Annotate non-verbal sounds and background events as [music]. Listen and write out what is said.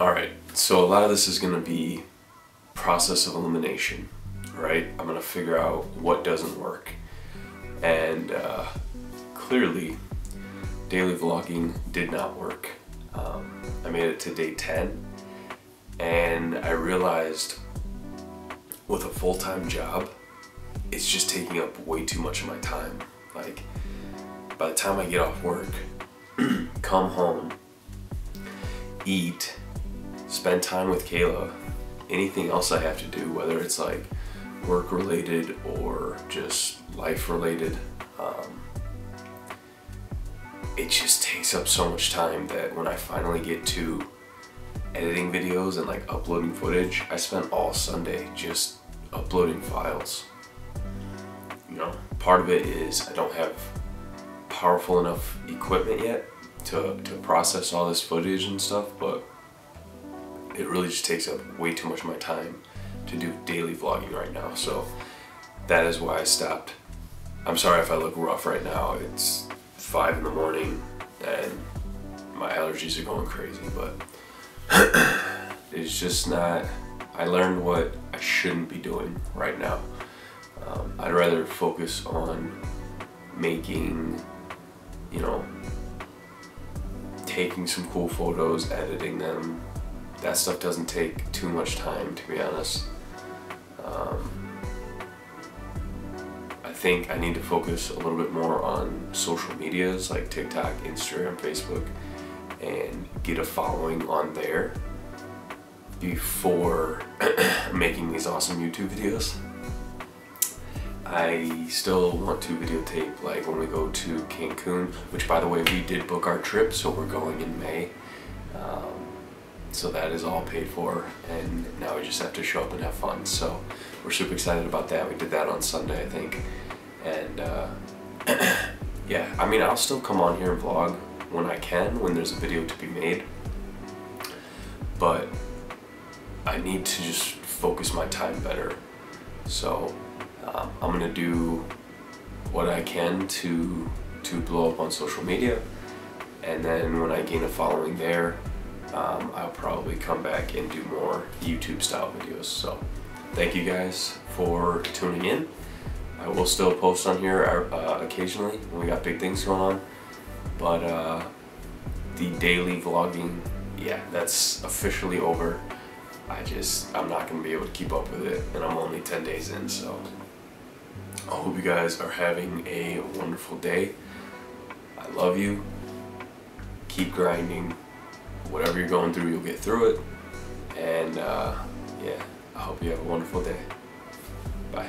All right, so a lot of this is gonna be process of elimination, right? I'm gonna figure out what doesn't work. And uh, clearly, daily vlogging did not work. Um, I made it to day 10 and I realized with a full-time job, it's just taking up way too much of my time. Like, by the time I get off work, [clears throat] come home, eat, spend time with Kayla, anything else I have to do, whether it's like work related or just life related, um, it just takes up so much time that when I finally get to editing videos and like uploading footage, I spent all Sunday just uploading files. You know, part of it is I don't have powerful enough equipment yet to, to process all this footage and stuff, but it really just takes up way too much of my time to do daily vlogging right now. So that is why I stopped. I'm sorry if I look rough right now. It's five in the morning and my allergies are going crazy, but [clears throat] it's just not, I learned what I shouldn't be doing right now. Um, I'd rather focus on making, you know, taking some cool photos, editing them, that stuff doesn't take too much time to be honest. Um, I think I need to focus a little bit more on social medias like TikTok, Instagram, Facebook, and get a following on there before [clears throat] making these awesome YouTube videos. I still want to videotape like when we go to Cancun, which by the way we did book our trip, so we're going in May. Um, so that is all paid for and now we just have to show up and have fun. So we're super excited about that. We did that on Sunday I think. And uh, [clears throat] yeah I mean I'll still come on here and vlog when I can when there's a video to be made. But I need to just focus my time better. So um, I'm gonna do what I can to to blow up on social media. And then when I gain a following there um, I'll probably come back and do more YouTube style videos. So thank you guys for tuning in. I will still post on here uh, occasionally when we got big things going on. But uh, the daily vlogging, yeah, that's officially over. I just, I'm not going to be able to keep up with it and I'm only 10 days in, so I hope you guys are having a wonderful day. I love you. Keep grinding whatever you're going through, you'll get through it. And uh, yeah, I hope you have a wonderful day. Bye.